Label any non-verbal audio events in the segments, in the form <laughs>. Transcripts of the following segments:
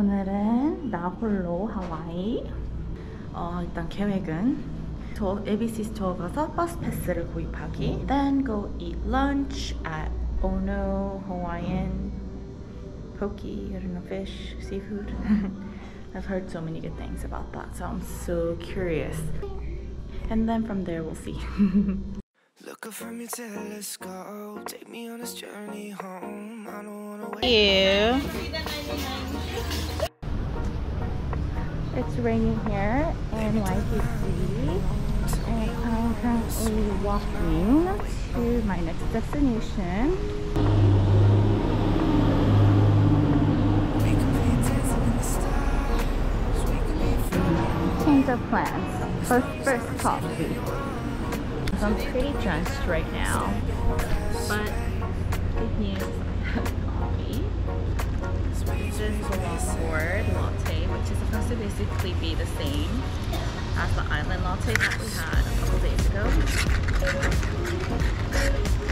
오늘은 나 홀로 하와이. 어, 일단 계획은 저 ABC 스토어 가서 버스 패스를 구입하기. Then go eat lunch at Ono Hawaiian Poke. I don't know fish, seafood. <laughs> I've heard so many good things about that, so I'm so curious. And then from there we'll see. <laughs> Look up from your telescope, take me on this journey home. I don't wanna wait. you. It's raining here in Waikiki and I'm currently walking to my next destination. We could be dancing in the stars. We could be Change of plans for first coffee. So I'm pretty drenched right now, but good news, coffee. This is longboard latte, which is supposed to basically be the same as the island latte that we had a couple days ago.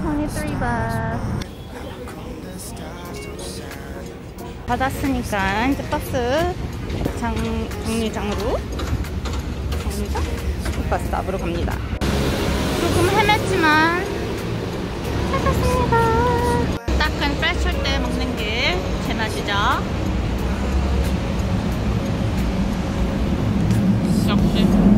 23 bus. 받았으니까 이제 버스 정류장으로 정류장 bus stop으로 갑니다. 조금 헤맸지만 찾았습니다. 따끈 fresh 때 먹는 게 제맛이죠. 역시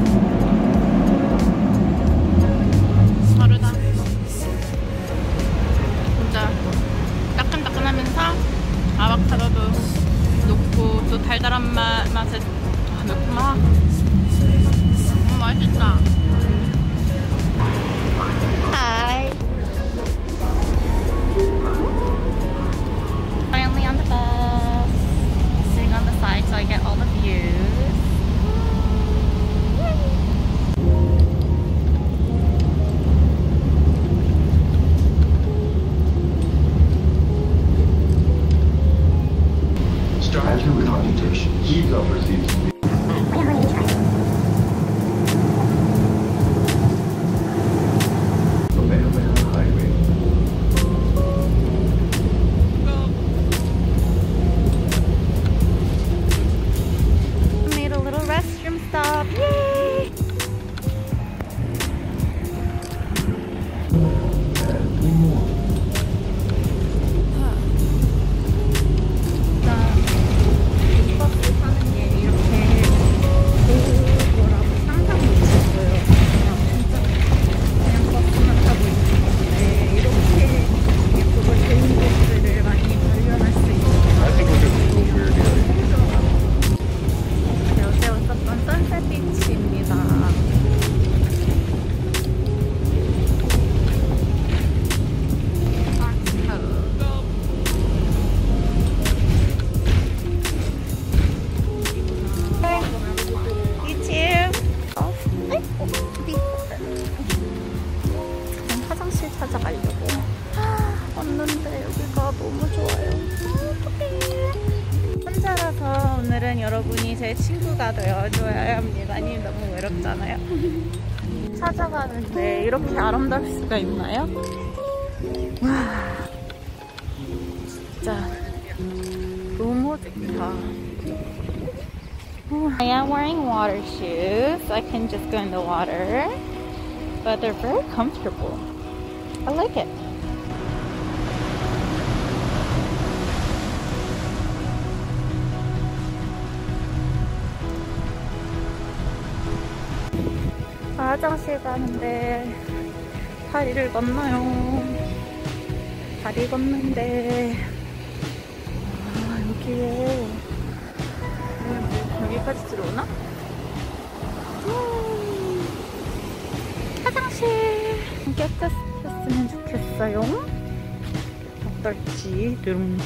찾아가려고 왔는데 여기가 너무 좋아요. 어떡해. 혼자라서 오늘은 여러분이 제 친구가 되어줘야 합니다. 아니 너무 외롭잖아요. <laughs> 찾아가는데 이렇게 아름다울 수가 있나요? 와 진짜 너무 좋다. I am wearing water shoes. I can just go in the water, but they're very comfortable. I like it. 화장실 가는데 다리를 건너요. 다리 건는데 아 여기에 여기, 여기까지 들어오나? 음, 화장실 깨끗 했으면 좋겠어요. 어떨지 둥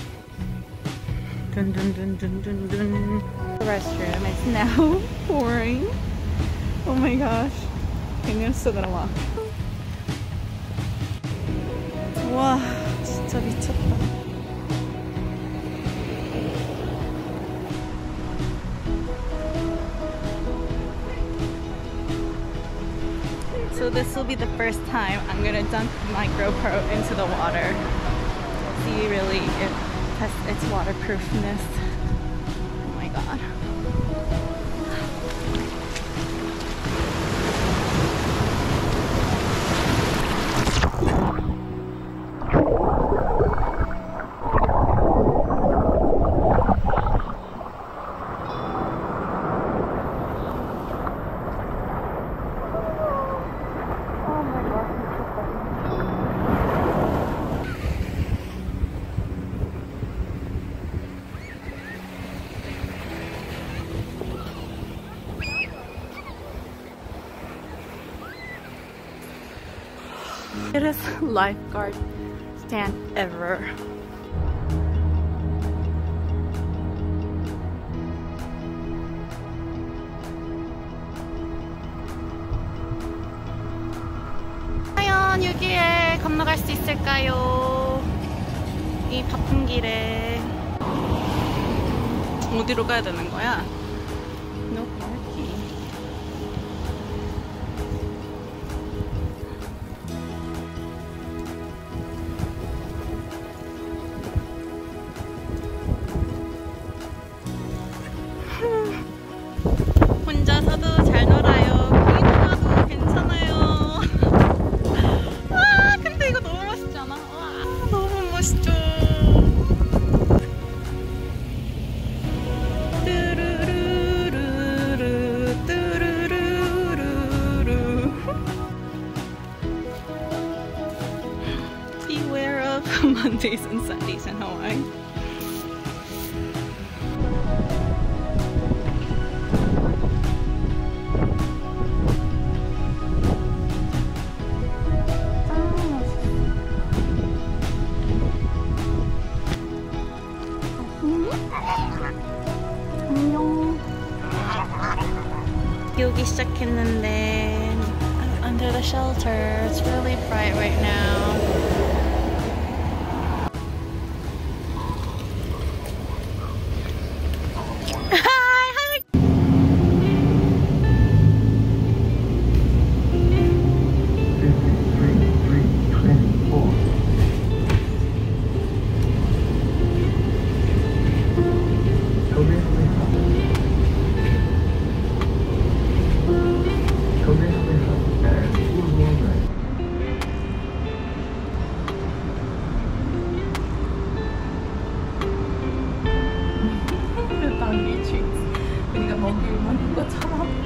둔둔둔둔둔둔 The restroom is now <laughs> pouring Oh my gosh. 그냥 속으로 와. 와, 진짜 미쳤다. So this will be the first time I'm gonna dunk my GoPro into the water. See really if its waterproofness. Is <laughs> lifeguard stand ever. 과연 여기에 건너갈 수 있을까요? 이 바쁜 길에 어디로 가야 되는 거야? 혼자서도 잘 놀아요. 보이는 도 괜찮아요. 와, <laughs> 근데 이거 너무 멋있지 않아? 와, 너무 멋있죠. 뚜루루루루, 뚜루루루루. <laughs> Beware of Mondays and Sundays in Hawaii. Right now. 먹을 먹는 것처럼